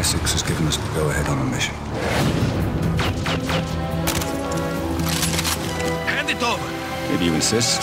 MI6 has given us the go-ahead on a mission. Hand it over. If you insist.